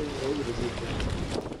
over the weekend.